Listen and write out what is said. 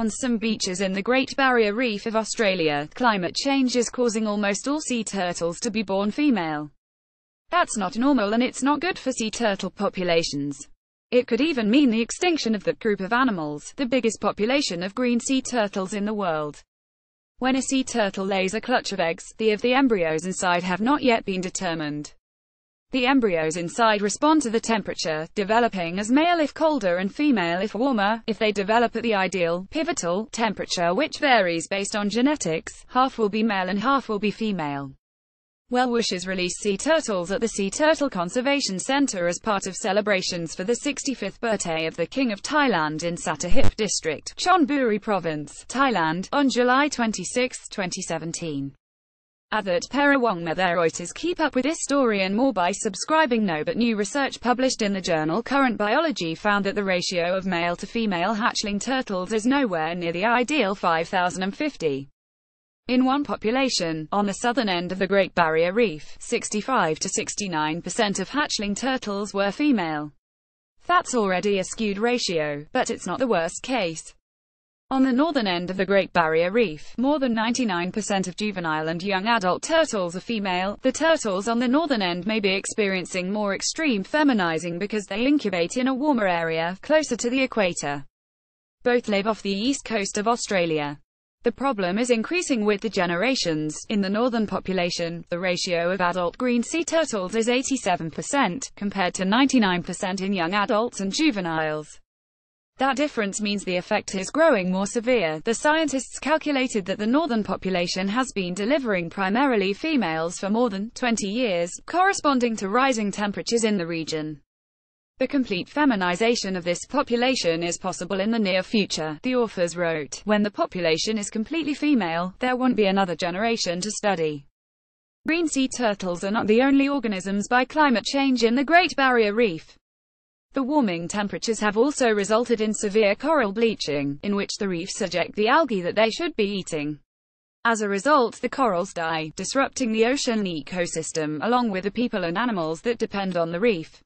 On some beaches in the Great Barrier Reef of Australia, climate change is causing almost all sea turtles to be born female. That's not normal and it's not good for sea turtle populations. It could even mean the extinction of that group of animals, the biggest population of green sea turtles in the world. When a sea turtle lays a clutch of eggs, the of the embryos inside have not yet been determined. The embryos inside respond to the temperature, developing as male if colder and female if warmer. If they develop at the ideal, pivotal, temperature which varies based on genetics, half will be male and half will be female. Well-wishers released sea turtles at the Sea Turtle Conservation Center as part of celebrations for the 65th birthday of the King of Thailand in Sattahip District, Chonburi Province, Thailand, on July 26, 2017. Athit Perawongmetha Reuters keep up with this story and more by subscribing No but new research published in the journal Current Biology found that the ratio of male to female hatchling turtles is nowhere near the ideal 5050. In one population, on the southern end of the Great Barrier Reef, 65 to 69% of hatchling turtles were female. That's already a skewed ratio, but it's not the worst case. On the northern end of the Great Barrier Reef, more than 99% of juvenile and young adult turtles are female. The turtles on the northern end may be experiencing more extreme feminizing because they incubate in a warmer area, closer to the equator. Both live off the east coast of Australia. The problem is increasing with the generations. In the northern population, the ratio of adult green sea turtles is 87%, compared to 99% in young adults and juveniles. That difference means the effect is growing more severe. The scientists calculated that the northern population has been delivering primarily females for more than 20 years, corresponding to rising temperatures in the region. The complete feminization of this population is possible in the near future, the authors wrote. When the population is completely female, there won't be another generation to study. Green sea turtles are not the only organisms by climate change in the Great Barrier Reef. The warming temperatures have also resulted in severe coral bleaching, in which the reefs eject the algae that they should be eating. As a result, the corals die, disrupting the ocean ecosystem, along with the people and animals that depend on the reef.